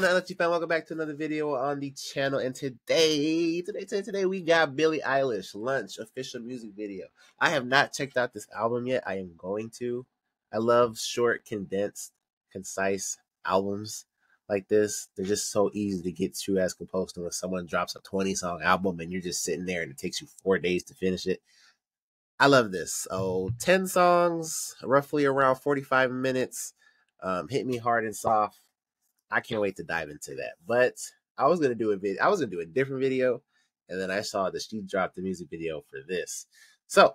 going on, LG fan? Welcome back to another video on the channel. And today, today, today, today, we got Billie Eilish Lunch official music video. I have not checked out this album yet. I am going to. I love short, condensed, concise albums like this. They're just so easy to get through as composed to when someone drops a 20 song album and you're just sitting there and it takes you four days to finish it. I love this. Oh, 10 songs, roughly around 45 minutes. Um, hit me hard and soft I can't wait to dive into that. But I was gonna do a video. I was gonna do a different video, and then I saw that she dropped the music video for this. So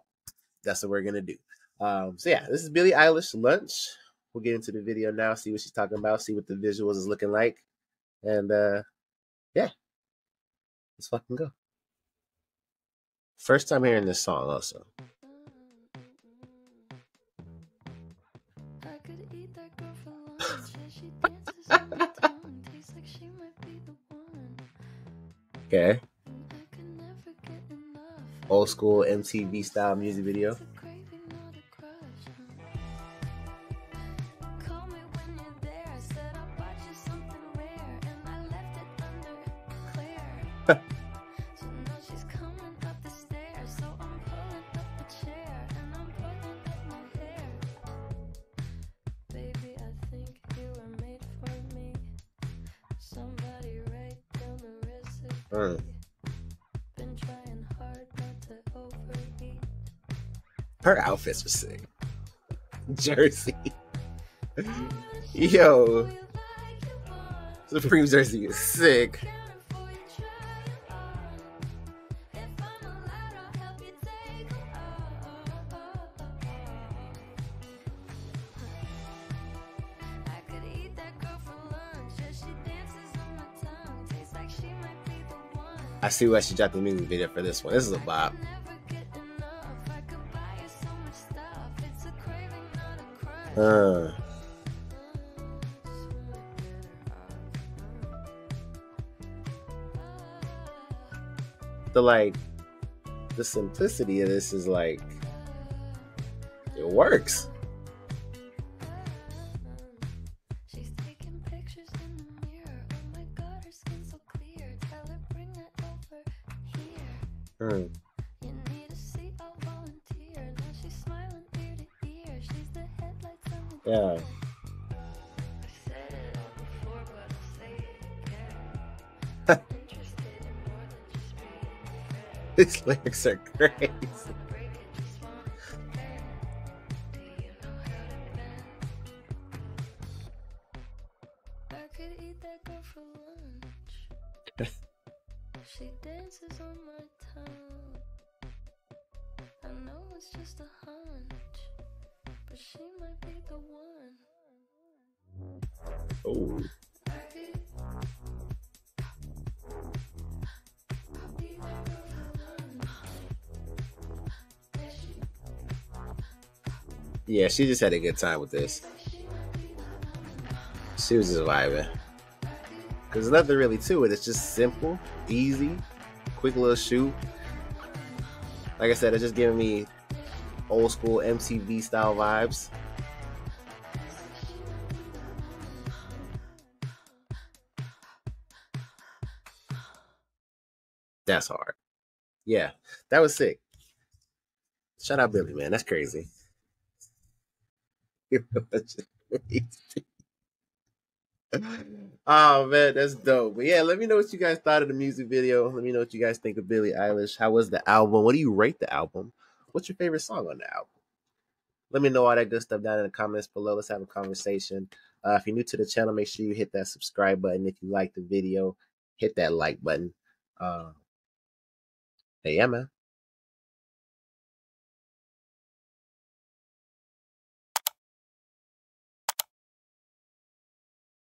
that's what we're gonna do. Um, so yeah, this is Billie Eilish lunch. We'll get into the video now, see what she's talking about, see what the visuals is looking like, and uh, yeah, let's fucking go. First time hearing this song, also. Okay. Old school MTV style music video. Her outfits were sick. Jersey. Yo. Supreme Jersey is sick. I see why she dropped the music video for this one. This is a bop. Uh. The like, the simplicity of this is like, it works. Mm. Yeah. These lyrics are crazy. She dances on my tongue. I know it's just a hunch, but she might be the one. Oh. Yeah, she just had a good time with this. She was just vibing. There's nothing really to it. It's just simple, easy, quick little shoot. Like I said, it's just giving me old school MTV style vibes. That's hard. Yeah, that was sick. Shout out Billie, man. That's crazy. oh man, that's dope. But yeah, let me know what you guys thought of the music video. Let me know what you guys think of Billie Eilish. How was the album? What do you rate the album? What's your favorite song on the album? Let me know all that good stuff down in the comments below. Let's have a conversation. Uh, if you're new to the channel, make sure you hit that subscribe button. If you like the video, hit that like button. Uh, hey, yeah, man.